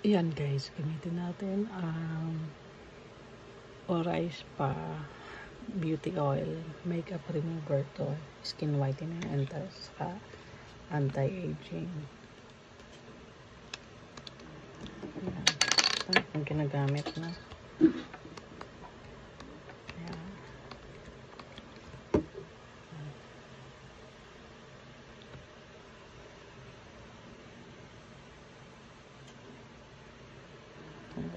Yan guys, gamitin natin ang Orais Pa Beauty Oil Makeup Remover to Skin Whitening and saka Anti-Aging. Yan. Ito ang ginagamit na.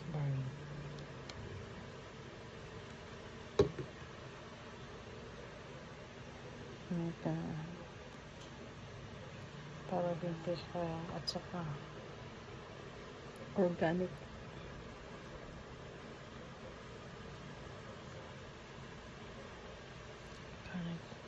is Barney? Ito. Para din po siya at saka organic. Organic.